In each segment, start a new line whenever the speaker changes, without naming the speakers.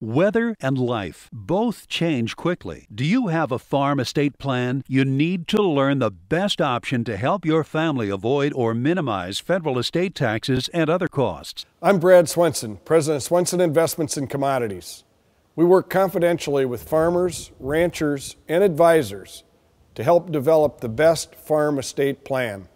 Weather and life both change quickly. Do you have a farm estate plan? You need to learn the best option to help your family avoid or minimize federal estate taxes and other costs.
I'm Brad Swenson, President of Swenson Investments in Commodities. We work confidentially with farmers, ranchers, and advisors to help develop the best farm estate plan.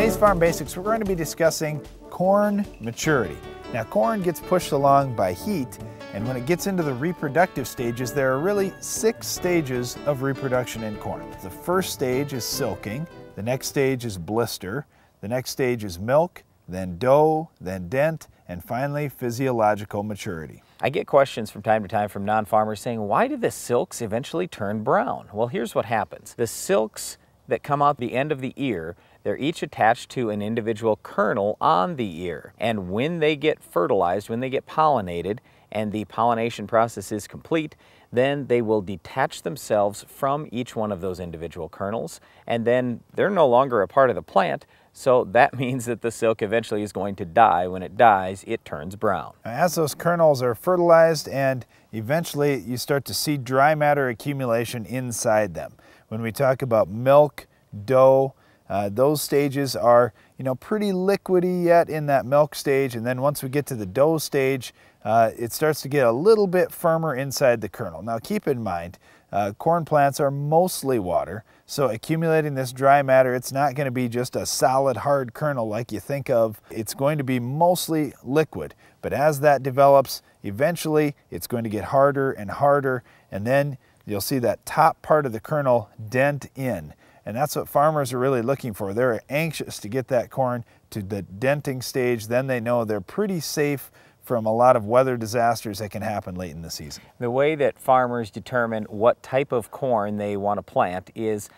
Today's Farm Basics, we're going to be discussing corn maturity. Now corn gets pushed along by heat and when it gets into the reproductive stages, there are really six stages of reproduction in corn. The first stage is silking, the next stage is blister, the next stage is milk, then dough, then dent, and finally physiological maturity.
I get questions from time to time from non-farmers saying, why do the silks eventually turn brown? Well, here's what happens. The silks that come out the end of the ear they're each attached to an individual kernel on the ear. And when they get fertilized, when they get pollinated, and the pollination process is complete, then they will detach themselves from each one of those individual kernels, and then they're no longer a part of the plant, so that means that the silk eventually is going to die. When it dies, it turns brown.
As those kernels are fertilized and eventually you start to see dry matter accumulation inside them. When we talk about milk, dough, uh, those stages are, you know, pretty liquidy yet in that milk stage, and then once we get to the dough stage, uh, it starts to get a little bit firmer inside the kernel. Now keep in mind, uh, corn plants are mostly water, so accumulating this dry matter, it's not going to be just a solid hard kernel like you think of. It's going to be mostly liquid, but as that develops, eventually it's going to get harder and harder, and then you'll see that top part of the kernel dent in. And that's what farmers are really looking for. They're anxious to get that corn to the denting stage. Then they know they're pretty safe from a lot of weather disasters that can happen late in the season.
The way that farmers determine what type of corn they want to plant is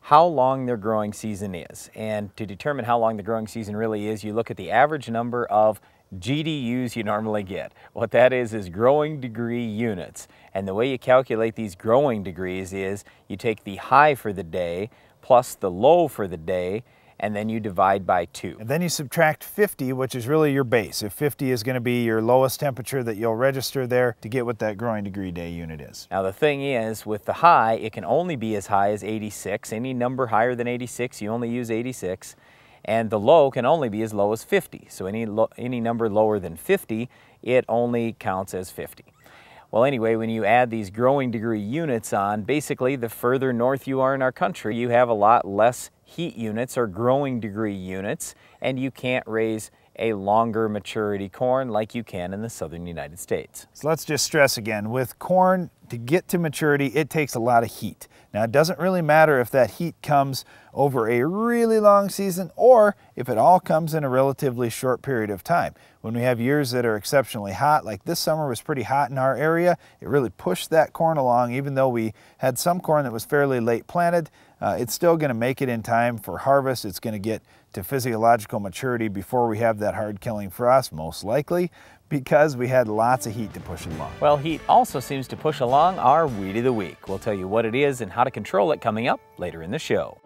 how long their growing season is. And to determine how long the growing season really is, you look at the average number of GDUs you normally get. What that is is growing degree units. And the way you calculate these growing degrees is you take the high for the day plus the low for the day and then you divide by 2.
And then you subtract 50, which is really your base. If 50 is going to be your lowest temperature that you'll register there to get what that growing degree day unit is.
Now the thing is, with the high, it can only be as high as 86. Any number higher than 86, you only use 86 and the low can only be as low as 50. So any, any number lower than 50, it only counts as 50. Well, anyway, when you add these growing degree units on, basically the further north you are in our country, you have a lot less heat units or growing degree units, and you can't raise a longer maturity corn like you can in the southern United States.
So let's just stress again, with corn, to get to maturity, it takes a lot of heat. Now, it doesn't really matter if that heat comes over a really long season or if it all comes in a relatively short period of time. When we have years that are exceptionally hot, like this summer was pretty hot in our area, it really pushed that corn along, even though we had some corn that was fairly late planted. Uh, it's still going to make it in time for harvest. It's going to get to physiological maturity before we have that hard killing frost, most likely, because we had lots of heat to push along.
Well, heat also seems to push along our Weed of the Week. We'll tell you what it is and how to control it coming up later in the show.